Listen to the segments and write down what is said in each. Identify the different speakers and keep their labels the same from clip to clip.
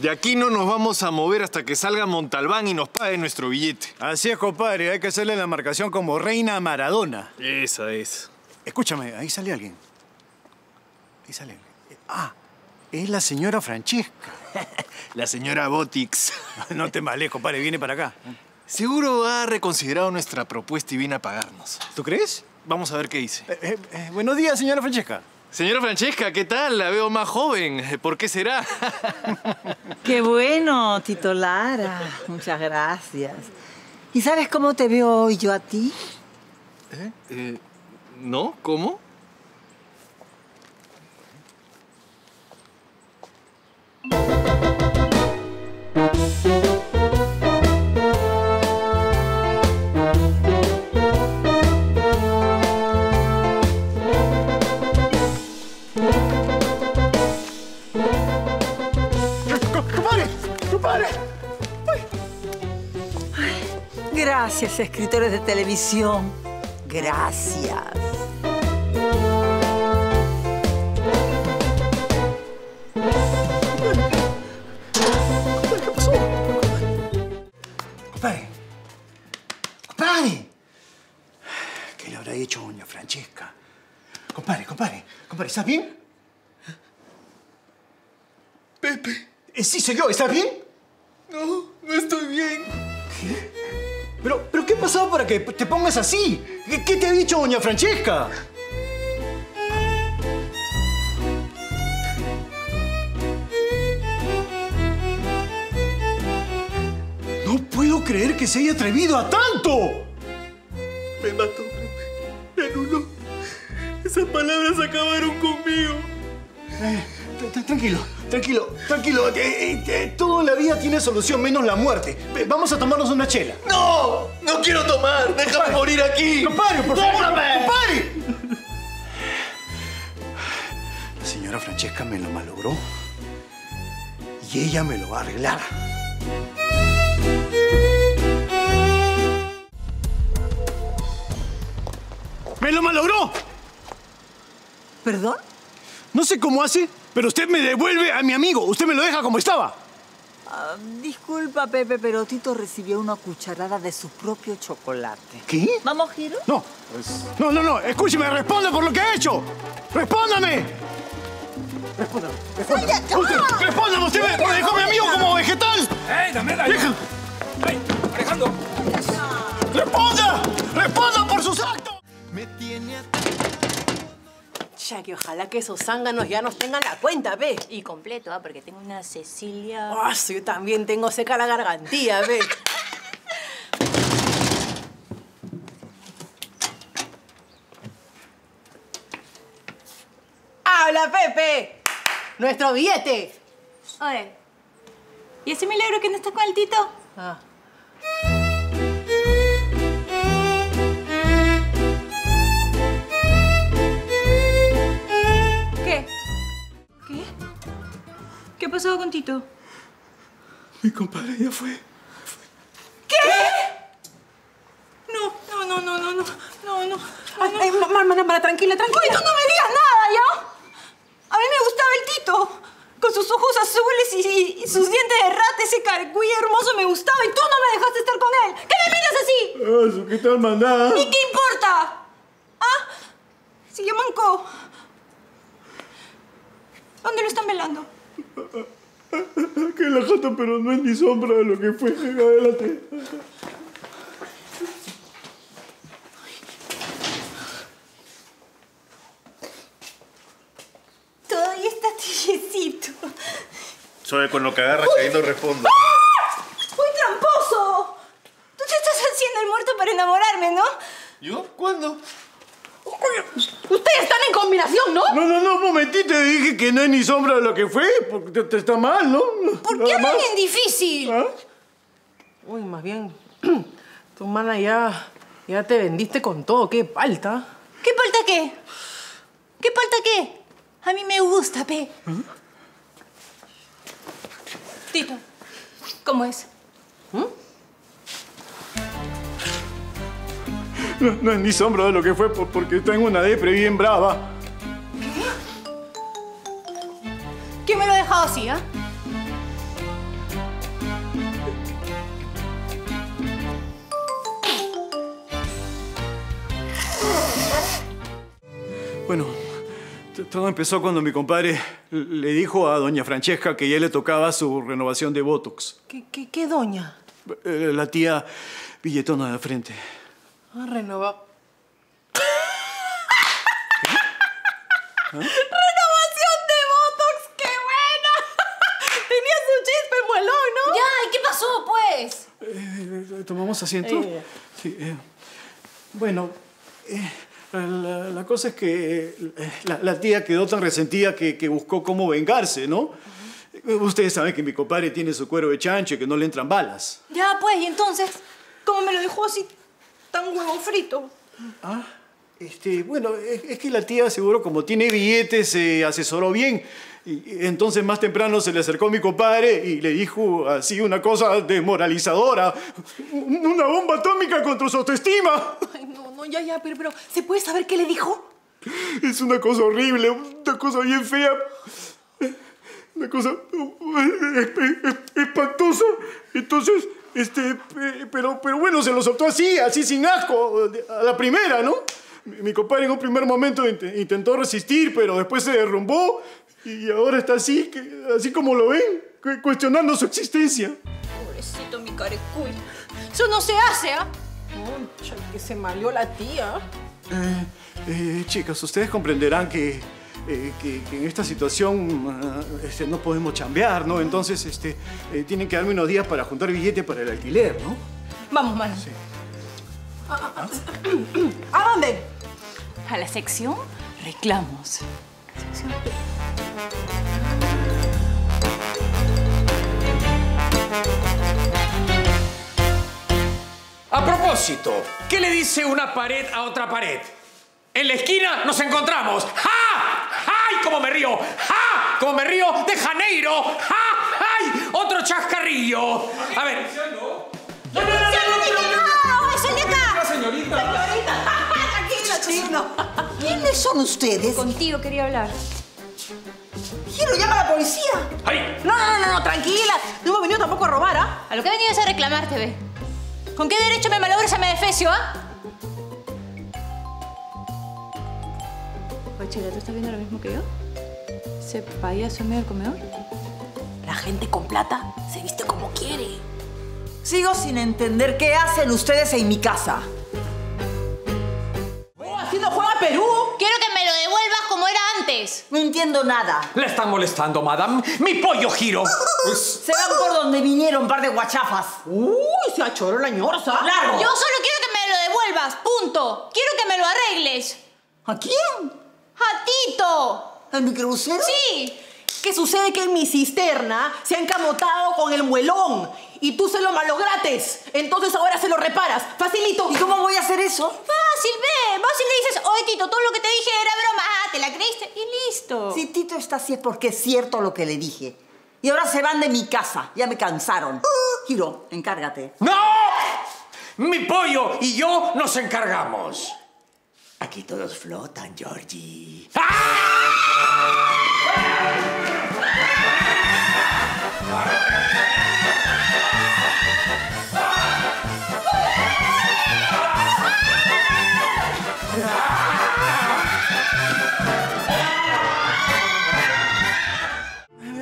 Speaker 1: De aquí no nos vamos a mover hasta que salga Montalbán y nos pague nuestro billete.
Speaker 2: Así es, compadre. Hay que hacerle la marcación como Reina Maradona.
Speaker 1: Esa es.
Speaker 2: Escúchame, ahí sale alguien. Ahí sale alguien. Ah, es la señora Francesca.
Speaker 1: La señora Botix.
Speaker 2: No te males, compadre. Viene para acá.
Speaker 1: Seguro ha reconsiderado nuestra propuesta y viene a pagarnos.
Speaker 2: ¿Tú crees?
Speaker 1: Vamos a ver qué dice.
Speaker 2: Eh, eh, eh, buenos días, señora Francesca.
Speaker 1: Señora Francesca, ¿qué tal? La veo más joven. ¿Por qué será?
Speaker 3: Qué bueno, Tito Lara. Muchas gracias. ¿Y sabes cómo te veo hoy yo a ti?
Speaker 1: Eh, ¿No? ¿Cómo?
Speaker 3: Gracias, escritores de televisión. Gracias.
Speaker 2: ¿Qué pasó? Compadre. Compadre. ¿Qué le habrá hecho doña Francesca? Compadre, compadre. Compadre, ¿estás bien?
Speaker 1: Pepe.
Speaker 2: Eh, sí, soy yo. ¿Estás bien?
Speaker 1: No, no estoy bien.
Speaker 2: ¿Pero, pero qué ha pasado para que te pongas así? ¿Qué, qué te ha dicho doña Francesca? No puedo creer que se haya atrevido a tanto.
Speaker 1: Me mató. Me anuló. Esas palabras acabaron conmigo.
Speaker 2: Eh, tra- tra- tranquilo, tranquilo, tranquilo. Eh, eh, eh, todo en la vida tiene solución, menos la muerte. Vamos a tomarnos una chela.
Speaker 1: ¡No! ¡No quiero tomar! ¡Déjame morir aquí!
Speaker 2: ¡Compadre, por favor! ¡Compadre! La señora Francesca me lo malogró. Y ella me lo va a arreglar. ¡Me lo malogró!
Speaker 3: ¿Perdón?
Speaker 2: No sé cómo hace, pero usted me devuelve a mi amigo. Usted me lo deja como estaba.
Speaker 3: Ah, disculpa, Pepe, pero Tito recibió una cucharada de su propio chocolate.
Speaker 2: ¿Qué?
Speaker 3: ¿Vamos, Giro?
Speaker 2: No. No, no, no. Escúcheme, responda por lo que ha hecho. ¡Respóndame! Respóndame. Respóndame. Usted, respóndame. Usted me me dejó a mi amigo como vegetal.
Speaker 4: ¡Ey, dame la
Speaker 2: Deja.
Speaker 4: ¡Ey, Alejandro!
Speaker 2: ¡Responda! ¡Responda por sus actos!
Speaker 5: Que ojalá que esos zánganos ya nos tengan la cuenta, ve.
Speaker 6: Y completo, ¿ah? porque tengo una Cecilia.
Speaker 5: Ah, sí, yo también tengo seca la gargantilla, ve. ¡Habla, Pepe! ¡Nuestro billete!
Speaker 6: Oye, ¿y ese milagro que no está con el Tito?
Speaker 5: Ah.
Speaker 6: Pasado con Tito?
Speaker 1: Mi compadre ya fue.
Speaker 6: No, no, no, no, no, no, no, no.
Speaker 5: Ay, ay, ma- ma- ma- ma- tranquila, tranquila.
Speaker 6: Oye, tú no me digas nada, ¿ya? A mí me gustaba el Tito. Con sus ojos azules y, y- y sus dientes de rata, ese carcuy hermoso me gustaba y tú no me dejaste estar con él. ¿Qué me miras así?
Speaker 2: ¿Qué tal, mandada?
Speaker 6: ¿Y qué importa? ¿Ah? Si yo manco. ¿Dónde lo están velando?
Speaker 2: Que la jato, pero no es ni sombra de lo que fue. Adelante.
Speaker 6: Todavía está tibiecito.
Speaker 1: Soy con lo que ahí no respondo.
Speaker 6: ¡Muy tramposo! Tú te estás haciendo el muerto para enamorarme, ¿no?
Speaker 1: ¿Yo? ¿Cuándo?
Speaker 5: Ustedes están en combinación, ¿no?
Speaker 2: No, no, no, un momentito. Te dije que no es ni sombra de lo que fue, porque te, te está mal, ¿no?
Speaker 6: ¿Por
Speaker 2: Nada
Speaker 6: qué hablan
Speaker 2: más.
Speaker 6: en difícil?
Speaker 2: ¿Ah?
Speaker 5: Uy, más bien, tu mana ya, ya te vendiste con todo. ¿Qué falta?
Speaker 6: ¿Qué falta qué? ¿Qué falta qué? A mí me gusta, pe. Tito, ¿cómo es?
Speaker 2: No, es ni sombra de lo que fue porque tengo una depre bien brava.
Speaker 6: ¿Quién me lo ha dejado así, ¿eh?
Speaker 2: Bueno, todo empezó cuando mi compadre le dijo a doña Francesca que ya le tocaba su renovación de Botox.
Speaker 5: ¿Qué, qué, doña?
Speaker 2: Eh, la tía billetona de frente.
Speaker 5: Ah, renova.
Speaker 2: ¿Ah?
Speaker 5: ¡Renovación de Botox! ¡Qué buena! Tenía su chispa el muelón, ¿no?
Speaker 6: Ya, ¿y qué pasó, pues?
Speaker 2: Eh, ¿Tomamos asiento?
Speaker 5: Eh.
Speaker 2: Sí. eh, bueno, eh, la, la cosa es que eh, la, la tía quedó tan resentida que, que buscó cómo vengarse, ¿no? Eh, Ustedes saben que mi compadre tiene su cuero de chancho y que no le entran balas.
Speaker 6: Ya, pues, y entonces, ¿cómo me lo dejó así tan huevo frito?
Speaker 2: Ah, este, bueno, es, es que la tía seguro como tiene billetes se asesoró bien. Y, entonces más temprano se le acercó a mi compadre y le dijo así una cosa desmoralizadora. Una bomba atómica contra su autoestima.
Speaker 5: Ay, no, no, ya, ya, pero, pero, ¿se puede saber qué le dijo?
Speaker 2: Es una cosa horrible, una cosa bien fea. Una cosa esp- esp- espantosa. Entonces, este, pe- pero, pero bueno, se lo soltó así, así sin asco, a la primera, ¿no? Mi, compadre en un primer momento int- intentó resistir, pero después se derrumbó y ahora está así, así como lo ven, cu- cuestionando su existencia.
Speaker 6: Pobrecito mi carecuy. Eso no se hace, ¿ah?
Speaker 5: Concha, que se malió la tía.
Speaker 2: Eh, eh, chicas, ustedes comprenderán que, eh, que- que en esta situación ah, este, no podemos chambear, ¿no? Entonces, este, eh, tienen que darme unos días para juntar billete para el alquiler, ¿no?
Speaker 6: Vamos, mano.
Speaker 5: ¿A dónde?
Speaker 6: A la sección reclamos.
Speaker 4: A propósito, ¿qué le dice una pared a otra pared? En la esquina nos encontramos. ¡Ja! ¡Ay, cómo me río! ¡Ja! ¡Cómo me río de Janeiro! ¡Ja! ¡Ay! Otro chascarrillo. A ver. No, no, no, no, no,
Speaker 6: ¡No! ¡Es el de acá!
Speaker 4: no, señorita.
Speaker 5: Tranquila, chino.
Speaker 3: ¿Quiénes son ustedes?
Speaker 6: Contigo quería hablar.
Speaker 3: Quiero llamar a la policía.
Speaker 4: ¡Ay!
Speaker 5: No, no, no, no, tranquila. No hemos venido tampoco a robar, ¿ah?
Speaker 6: A lo que he venido es a reclamarte, ve. ¿Con qué derecho me malogras a mi defecio, ah? Oye, Chela, ¿tú estás viendo lo mismo que yo? ¿Ese payaso en medio del comedor?
Speaker 5: La gente con plata se viste como quiere.
Speaker 3: Sigo sin entender qué hacen ustedes en mi casa.
Speaker 5: Oh, haciendo juega Perú.
Speaker 6: Quiero que me lo devuelvas como era antes.
Speaker 3: No entiendo nada.
Speaker 4: Le están molestando, madame. Mi pollo giro.
Speaker 3: Se van por donde vinieron, par de guachafas.
Speaker 5: Uy, se achoró la ñorza.
Speaker 3: ¡Largo!
Speaker 6: Yo solo quiero que me lo devuelvas, punto. Quiero que me lo arregles.
Speaker 3: ¿A quién?
Speaker 6: ¡A Tito!
Speaker 3: ¿Al microbusero?
Speaker 6: Sí.
Speaker 5: ¿Qué sucede? Que en mi cisterna se han camotado con el muelón y tú se lo malogrates. Entonces ahora se lo reparas. Facilito.
Speaker 3: ¿Y cómo voy a hacer eso?
Speaker 6: Fácil, ve. Vas y le dices, oye, Tito, todo lo que te dije era broma. Ah, te la creíste y listo.
Speaker 3: Si Tito está así es porque es cierto lo que le dije. Y ahora se van de mi casa. Ya me cansaron. Giro, encárgate.
Speaker 4: ¡No! Mi pollo y yo nos encargamos.
Speaker 7: Aquí todos flotan, Georgie.
Speaker 2: Eh,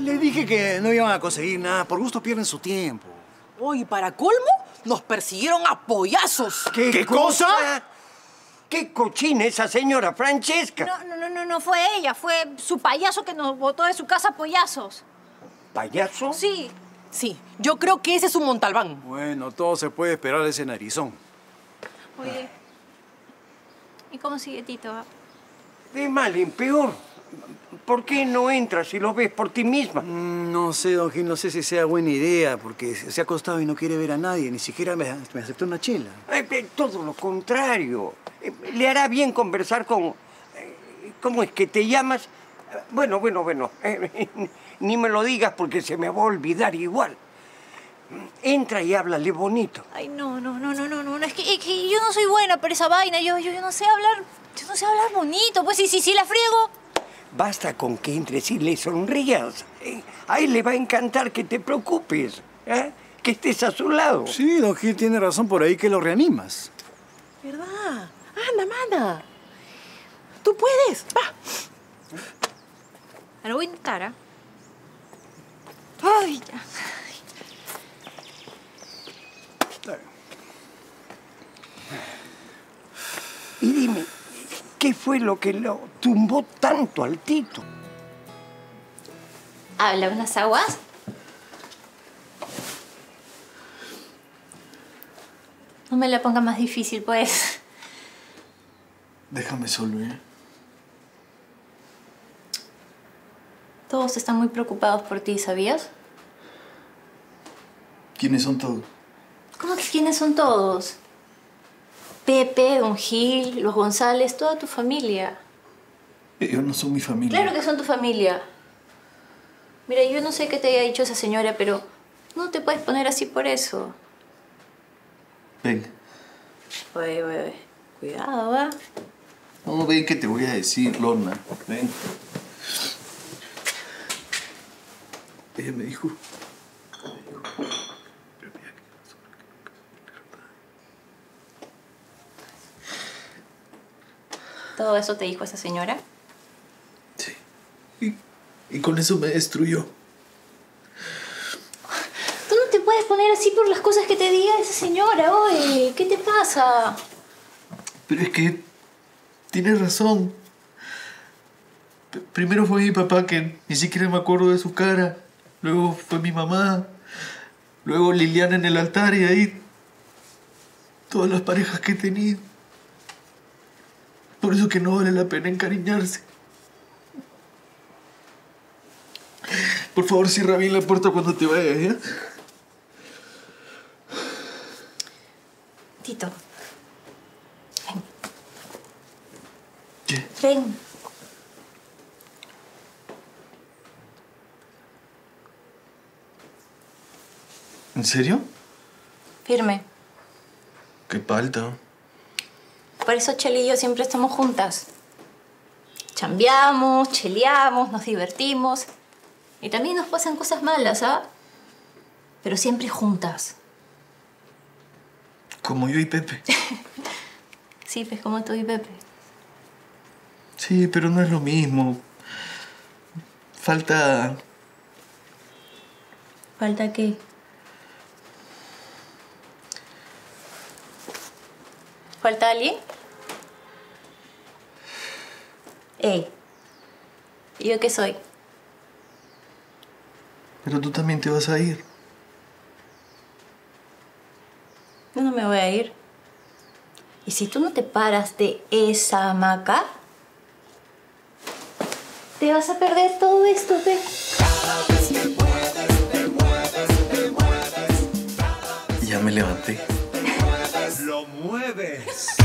Speaker 2: Le dije que no iban a conseguir nada. Por gusto pierden su tiempo.
Speaker 5: Oye, para colmo, nos persiguieron a pollazos.
Speaker 2: ¿Qué, cosa?
Speaker 7: ¡Qué cochina esa señora Francesca!
Speaker 6: No, no, no, no, no fue ella, fue su payaso que nos botó de su casa pollazos.
Speaker 7: ¿Payaso?
Speaker 6: Sí.
Speaker 5: Sí, yo creo que ese es un Montalbán.
Speaker 2: Bueno, todo se puede esperar de ese narizón.
Speaker 6: Oye. ¿Y cómo sigue Tito?
Speaker 7: De mal en peor. ¿Por qué no entras y lo ves por ti misma?
Speaker 2: Mm, No sé, don Gil, no sé si sea buena idea, porque se ha acostado y no quiere ver a nadie, ni siquiera me, me aceptó una chela.
Speaker 7: Eh, eh, todo lo contrario. Eh, Le hará bien conversar con... eh, ¿Cómo es que te llamas? Bueno, bueno, bueno. eh, Ni me lo digas porque se me va a olvidar igual. Entra y háblale bonito.
Speaker 6: Ay, no, no, no, no, no, no. Es que, es que yo no soy buena para esa vaina. Yo, yo, yo no sé hablar. Yo no sé hablar bonito. Pues sí, sí, sí, la friego.
Speaker 7: Basta con que entres y le sonrías. Eh, A él le va a encantar que te preocupes, ¿eh? que estés a su lado.
Speaker 2: Sí, don Gil tiene razón por ahí que lo reanimas.
Speaker 5: ¿Verdad? Anda, mana. Tú puedes. Va.
Speaker 6: Ahora voy a intentar. Ay, ya.
Speaker 7: Y dime, ¿qué fue lo que lo tumbó tanto al Tito?
Speaker 6: ¿Habla unas aguas? No me la ponga más difícil, pues.
Speaker 8: Déjame solo, ¿eh?
Speaker 6: Todos están muy preocupados por ti, ¿sabías?
Speaker 8: ¿Quiénes son todos?
Speaker 6: ¿Cómo que quiénes son todos? Pepe, Don Gil, los González, toda tu familia.
Speaker 8: Ellos no son mi familia.
Speaker 6: Claro que son tu familia. Mira, yo no sé qué te haya dicho esa señora, pero no te puedes poner así por eso.
Speaker 8: Ven.
Speaker 6: Oye, oye, oye. Cuidado, ¿va?
Speaker 8: No, ven que te voy a decir, Lorna. Ven. Ella me dijo...
Speaker 6: ¿Todo eso te dijo esa señora?
Speaker 8: Sí. Y, y con eso me destruyó.
Speaker 6: Tú no te puedes poner así por las cosas que te diga esa señora, oye. ¿Qué te pasa?
Speaker 8: Pero es que tienes razón. P- primero fue mi papá que ni siquiera me acuerdo de su cara. Luego fue mi mamá. Luego Liliana en el altar y ahí todas las parejas que he tenido. Por eso que no vale la pena encariñarse. Por favor, cierra bien la puerta cuando te vayas, ¿ya?
Speaker 6: Tito,
Speaker 8: ¿Qué?
Speaker 6: ven.
Speaker 8: ¿En serio?
Speaker 6: Firme.
Speaker 8: Qué palta.
Speaker 6: Por eso Cheli y yo siempre estamos juntas. Chambeamos, cheleamos, nos divertimos. Y también nos pasan cosas malas, ¿ah? Pero siempre juntas.
Speaker 8: Como yo y Pepe.
Speaker 6: Sí, pues como tú y Pepe.
Speaker 8: Sí, pero no es lo mismo. Falta...
Speaker 6: ¿Falta qué? ¿Falta alguien? Ey, ¿y yo qué soy?
Speaker 8: Pero tú también te vas a ir.
Speaker 6: Yo no me voy a ir. Y si tú no te paras de esa hamaca, te vas a perder todo esto, ¿ve?
Speaker 8: Ya me levanté
Speaker 4: lo mueves.